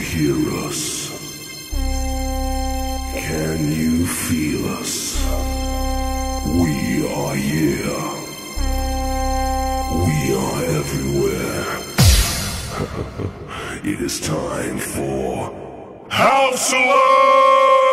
hear us? Can you feel us? We are here. We are everywhere. it is time for House Alert!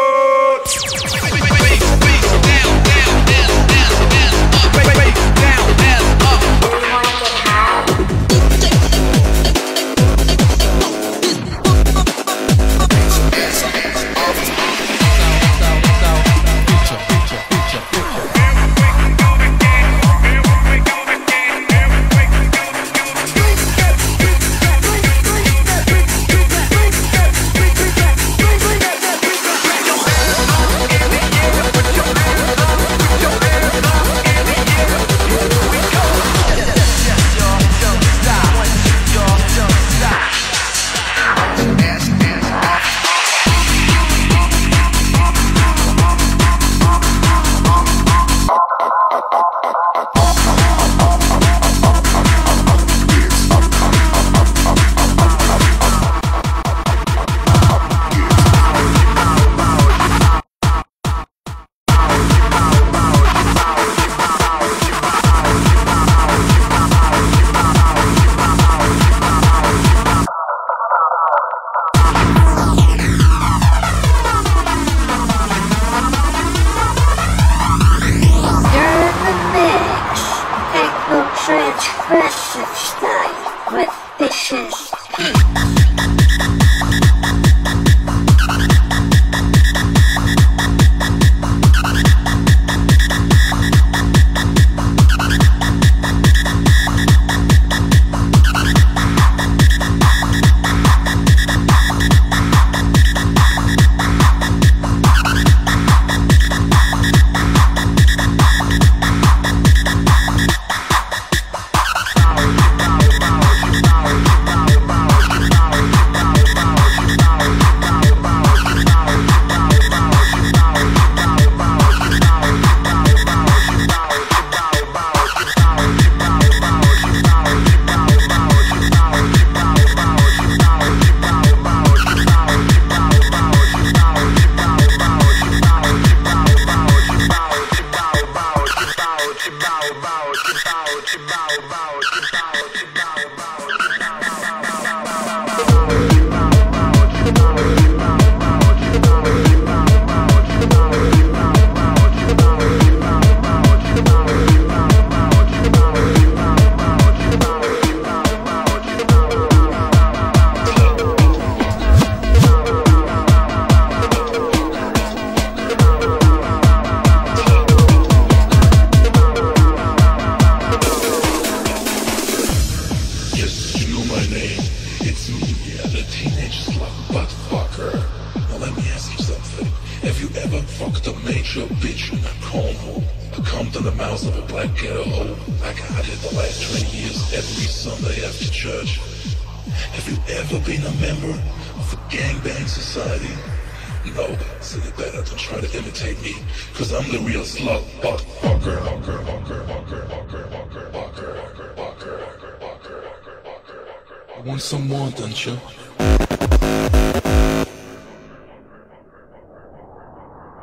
want, don't you?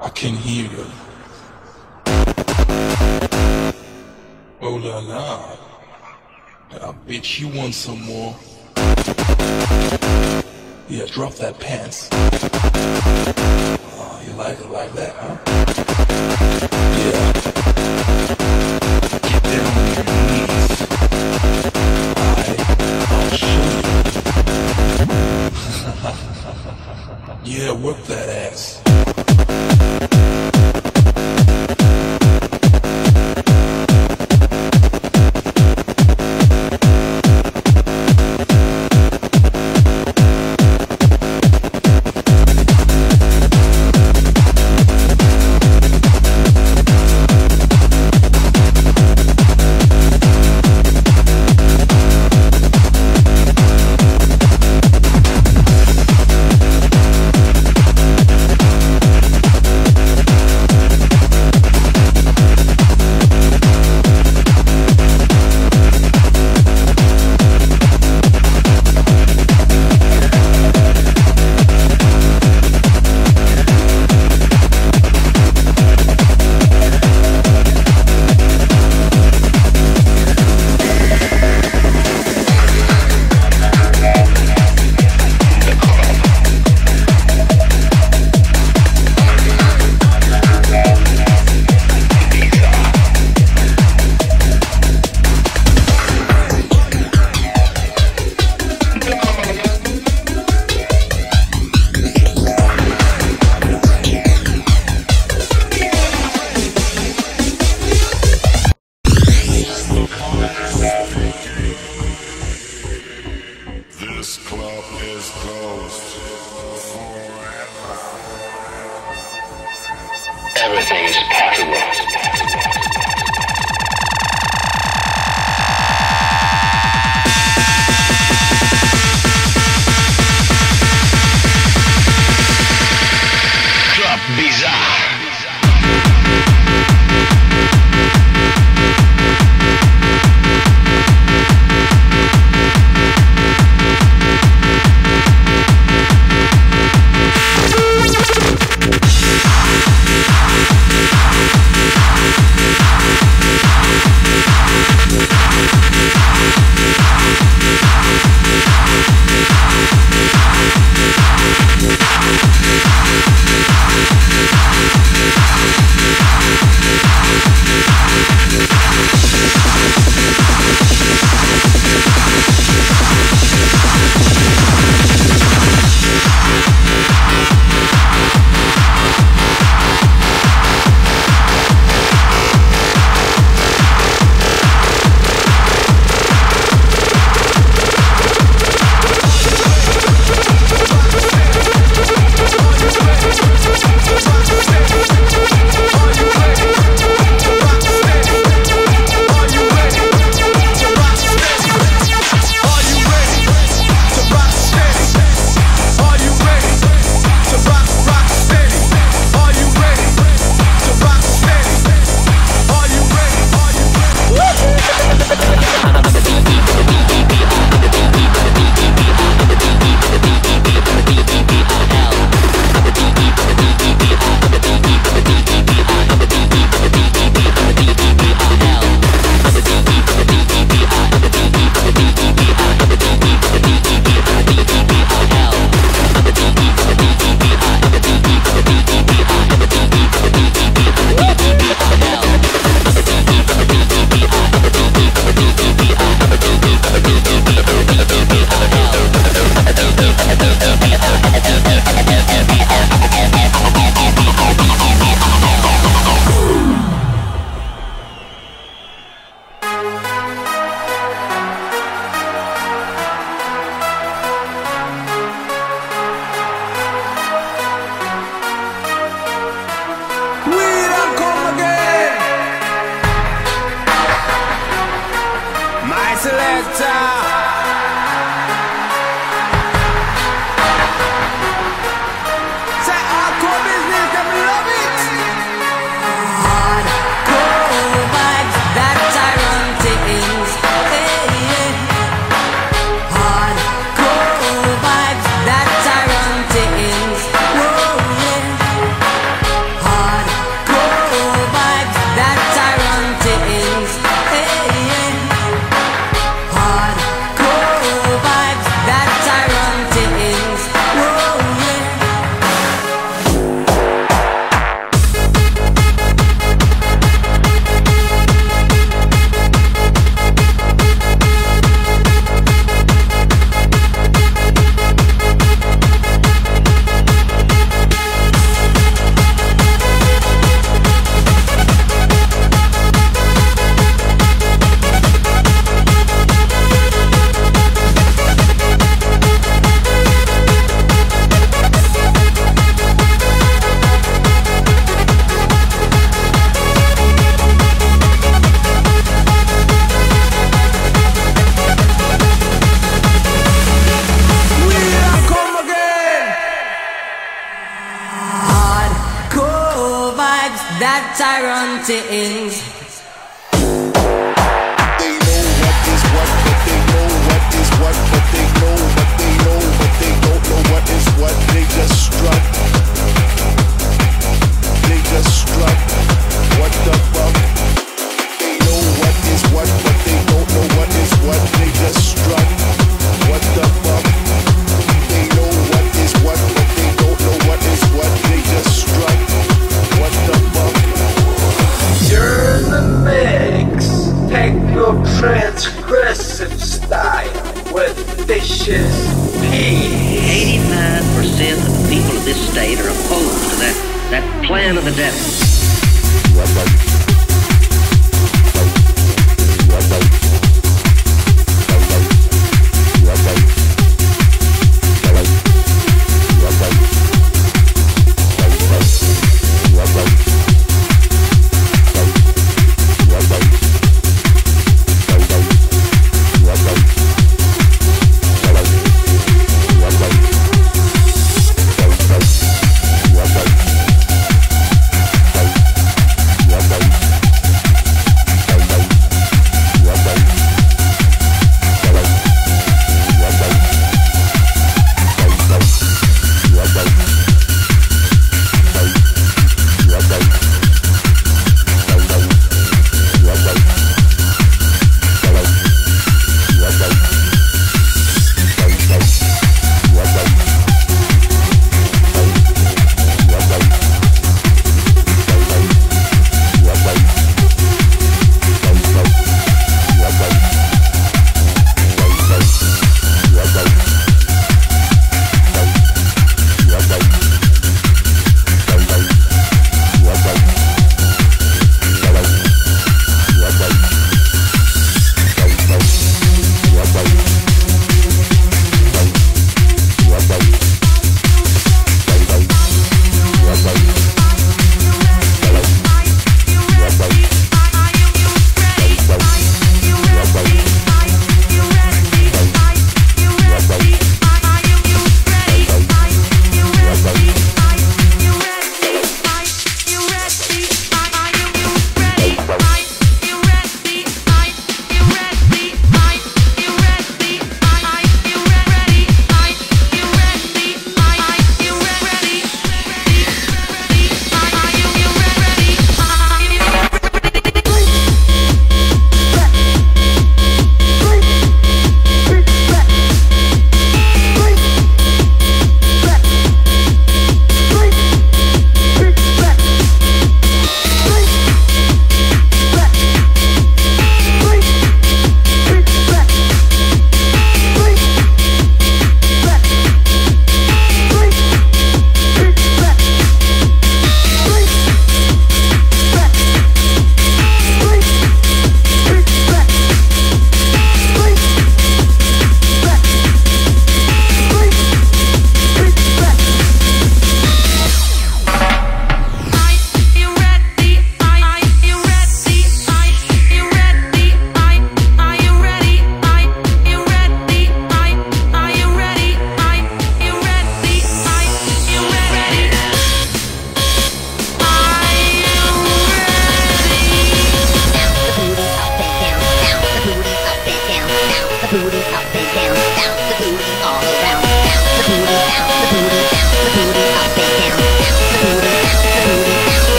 I can hear you. Oh la la. I bet you want some more. Yeah, drop that pants. Oh, you like it like that, huh? Yeah.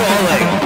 calling.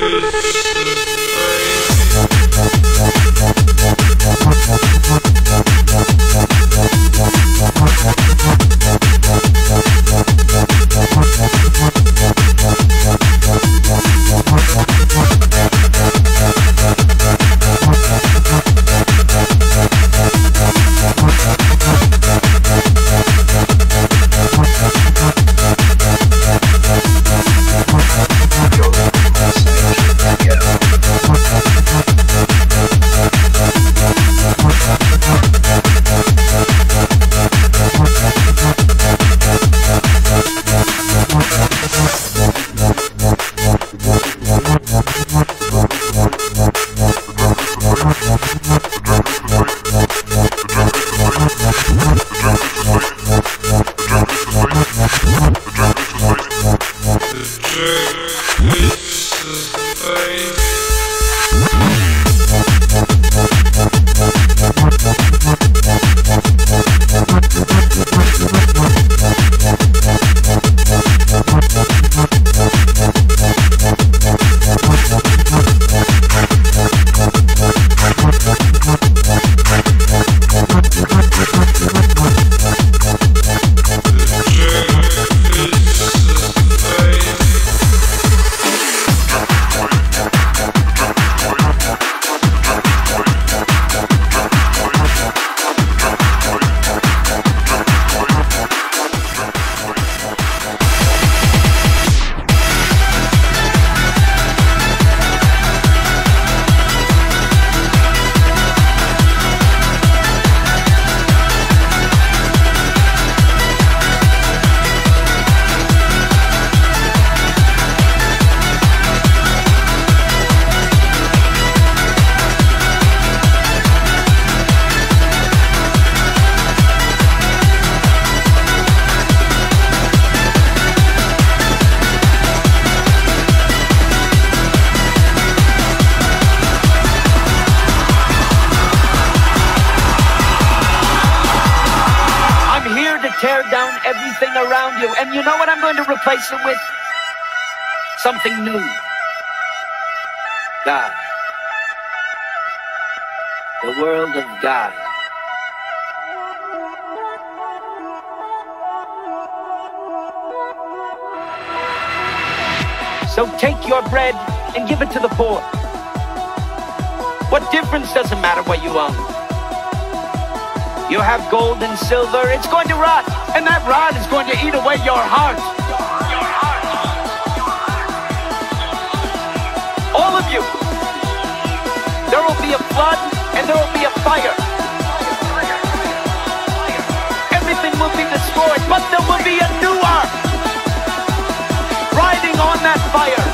I'm replace it with? Something new. God. The world of God. So take your bread and give it to the poor. What difference does it matter what you own? You have gold and silver, it's going to rot, and that rot is going to eat away your heart. Your heart. All of you. There will be a flood and there will be a fire. Everything will be destroyed, but there will be a new ark riding on that fire.